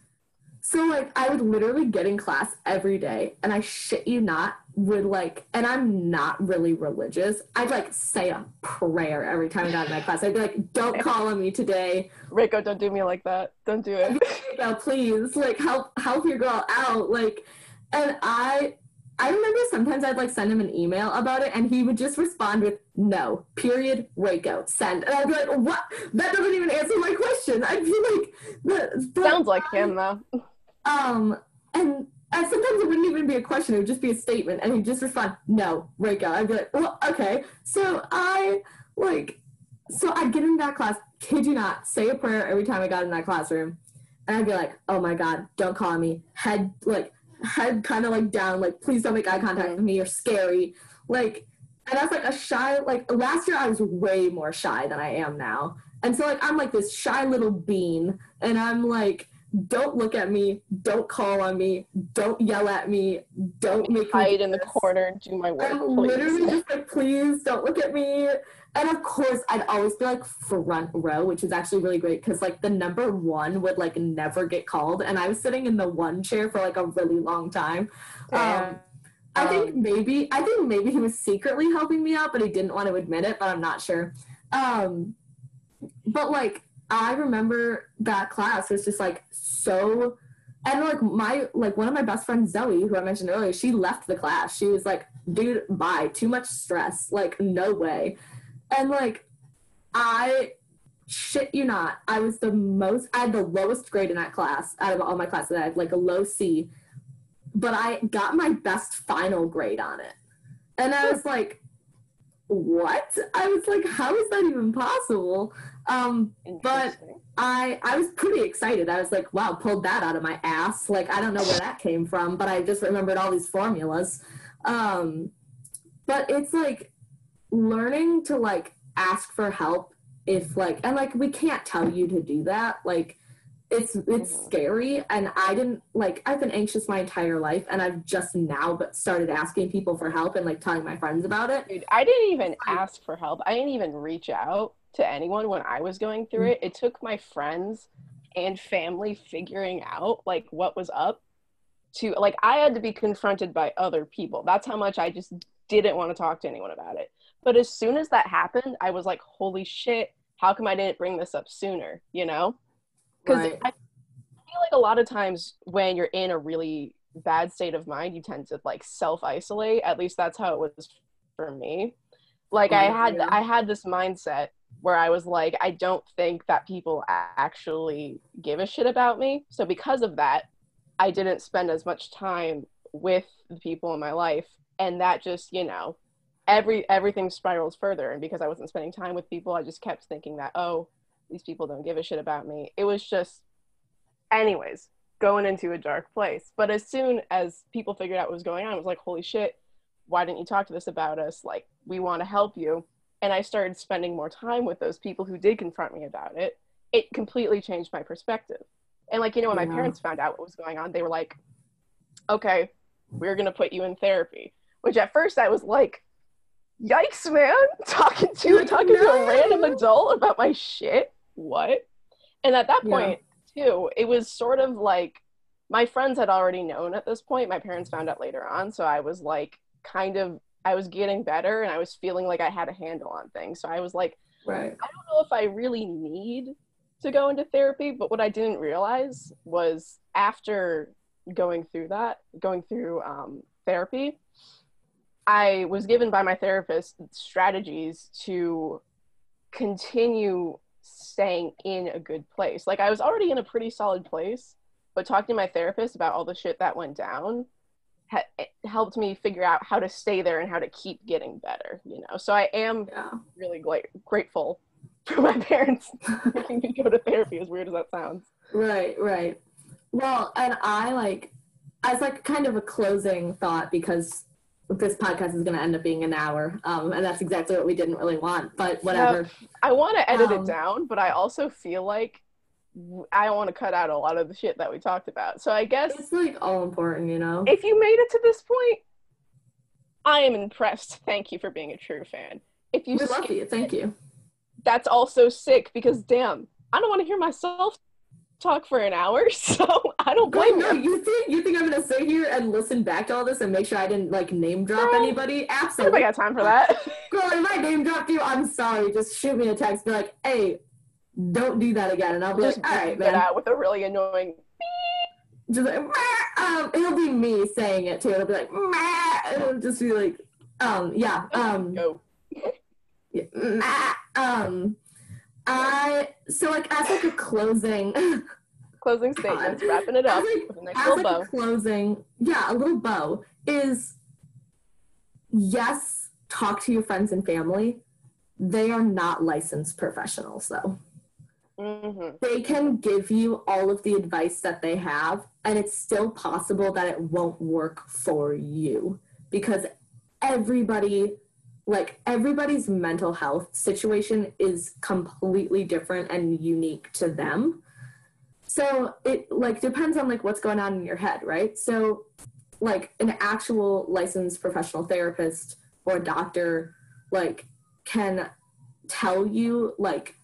so like i would literally get in class every day and i shit you not would like and i'm not really religious i'd like say a prayer every time i got in my class. I'd be like don't call on me today.
Rico, don't do me like that. Don't do it.
now please like help help your girl out. Like and i i remember sometimes i'd like send him an email about it and he would just respond with no period Waco send. And i'd be like what? That doesn't even answer my question. I'd be like the, the-
Sounds like him though.
um and and sometimes it wouldn't even be a question, it would just be a statement, and he'd just respond, no, Waco. I'd be like, well, okay. So I, like, so I'd get in that class, kid you not, say a prayer every time I got in that classroom. And I'd be like, oh my God, don't call me. Head like head kind of like down, like please don't make eye contact with me. You're scary. Like and I was like a shy like last year I was way more shy than I am now. And so like I'm like this shy little bean and I'm like don't look at me, don't call on me, don't yell at me, don't make
hide
me
in the corner and do my work.
I'm
please.
literally just like, please don't look at me. And of course, I'd always be like front row, which is actually really great because like the number one would like never get called, and I was sitting in the one chair for like a really long time. Um, I think
Um,
maybe I think maybe he was secretly helping me out, but he didn't want to admit it. But I'm not sure. Um, but like I remember that class was just like so and like my like one of my best friends Zoe, who I mentioned earlier, she left the class. She was like, dude, bye. Too much stress. Like, no way. And like I shit you not, I was the most I had the lowest grade in that class out of all my classes. I had like a low C. But I got my best final grade on it. And I was like, what? I was like, how is that even possible? Um, but I I was pretty excited. I was like, wow, pulled that out of my ass. Like I don't know where that came from, but I just remembered all these formulas. Um but it's like learning to like ask for help if like and like we can't tell you to do that. Like it's it's
Mhm.
scary and I didn't like I've been anxious my entire life and I've just now but started asking people for help and like telling my friends about it.
Dude, I didn't even
I-
ask for help. I didn't even reach out to anyone when I was going through
Mm.
it. It took my friends and family figuring out like what was up to like I had to be confronted by other people. That's how much I just didn't want to talk to anyone about it. But as soon as that happened, I was like, "Holy shit, how come I didn't bring this up sooner?" You know? Cuz
Right.
I feel like a lot of times when you're in a really bad state of mind, you tend to like self isolate. At least that's how it was for me. Like I had. I had this mindset where I was like, I don't think that people actually give a shit about me. So because of that, I didn't spend as much time with the people in my life, and that just you know, every everything spirals further. And because I wasn't spending time with people, I just kept thinking that oh, these people don't give a shit about me. It was just, anyways, going into a dark place. But as soon as people figured out what was going on, it was like, holy shit, why didn't you talk to us about us? Like, we want to help you. And I started spending more time with those people who did confront me about it. It completely changed my perspective. And like, you know, when my parents found out what was going on, they were like, okay, we're going to put you in therapy. Which at first I was like, yikes, man, talking to talking to a random adult about my shit. What? And at that
Yeah.
point, too, it was sort of like my friends had already known at this point. My parents found out later on, so I was like kind of I was getting better and I was feeling like I had a handle on things. So I was like,
Right.
I don't know if I really need to go into therapy, but what I didn't realize was after going through that, going through um, therapy, I was given by my therapist strategies to continue staying in a good place. Like I was already in a pretty solid place, but talking to my therapist about all the shit that went down ha- helped me figure out how to stay there and how to keep getting better, you know. So I am
Yeah.
really gla- grateful for my parents making me go to therapy as weird as that sounds
Right, right. Well, and I like as like kind of a closing thought because this podcast is going to end up being an hour, um, and that's exactly what we didn't really want. But whatever.
i want to edit
Um,
it down but i also feel like i don't want to cut out a lot of the shit that we talked about so i guess
It's like all important, you know.
if you made it to this point i am impressed thank you for being a true fan if you
we love you. Thank you.
that's also sick because damn i don't want to hear myself talk for an hour so i don't
Wait,
blame
no,
you
you think you think I'm gonna sit here and listen back to all this and make sure I didn't like name drop
Girl,
anybody? Absolutely.
I got time for that
Girl, if I name dropped you, I'm sorry. Just shoot me a text. Be like, hey, don't do that again, and I'll be
just
like, all right, man.
out with a really annoying
just like um it'll be me saying it too. It'll be like "Meh." it'll just be like um yeah um
go.
yeah, um i so like as like a closing
closing statements wrapping it up
As like-
with a nice
as
little
like
bow.
a closing yeah a little bow is yes talk to your friends and family. They are not licensed professionals though
Mhm.
they can give you all of the advice that they have, and it's still possible that it won't work for you because everybody, like everybody's mental health situation is completely different and unique to them. So it like depends on like what's going on in your head, right? So like an actual licensed professional therapist or doctor like can tell you like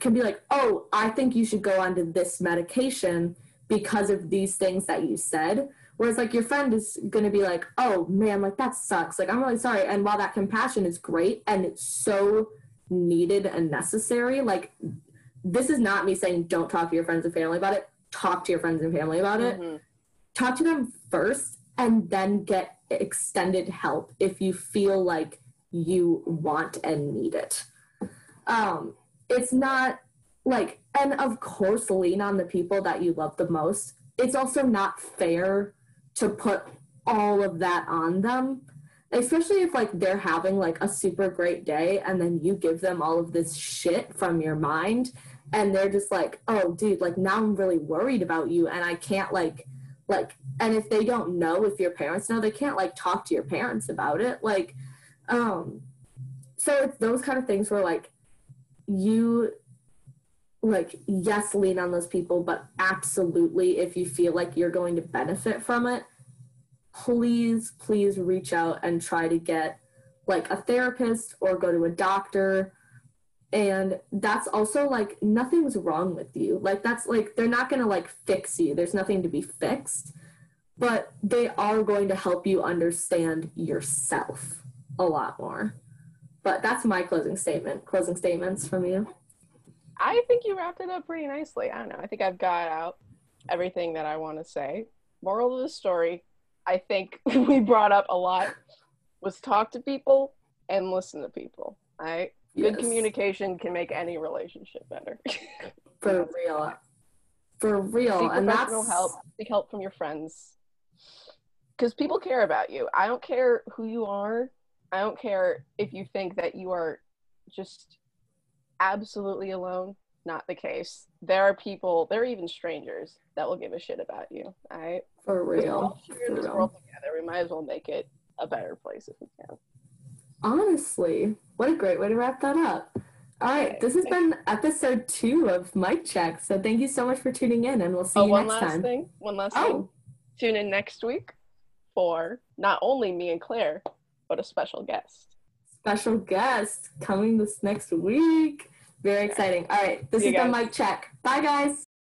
can be like, oh, I think you should go onto this medication because of these things that you said. Whereas like your friend is gonna be like, oh man, like that sucks. Like I'm really sorry. And while that compassion is great and it's so needed and necessary, like this is not me saying don't talk to your friends and family about it. Talk to your friends and family about it.
Mhm.
Talk to them first and then get extended help if you feel like you want and need it. Um, it's not like, and of course, lean on the people that you love the most. It's also not fair to put all of that on them, especially if like they're having like a super great day and then you give them all of this shit from your mind and they're just like, oh, dude, like now I'm really worried about you and I can't like, like, and if they don't know, if your parents know, they can't like talk to your parents about it. Like, um, so it's those kind of things where like you like yes lean on those people but absolutely if you feel like you're going to benefit from it please please reach out and try to get like a therapist or go to a doctor. And that's also like nothing's wrong with you. Like that's like they're not going to like fix you. There's nothing to be fixed. But they are going to help you understand yourself a lot more but that's my closing statement closing statements from you
I think you wrapped it up pretty nicely. I don't know. I think I've got out everything that I want to say. Moral of the story, I think we brought up a lot was talk to people and listen to people. All right. Good
Yes.
communication can make any relationship better.
for real for real
Seek
and that's
help. Seek help from your friends. Because people care about you. I don't care who you are. I don't care if you think that you are just absolutely alone. Not the case. There are people, there are even strangers that will give a shit about you. All right.
for real
all here in
For
this
real.
world together. We might as well make it a better place if we can.
honestly what a great way to wrap that up all right this has been episode two of Mic Check so thank you so much for tuning in and we'll see
Oh,
you
one
next
last
time
thing. One last thing.
oh
Tune in next week for not only me and Claire, but a special guest.
special guest coming this next week. Very exciting. All right this
See
been
guys.
Mic Check. Bye guys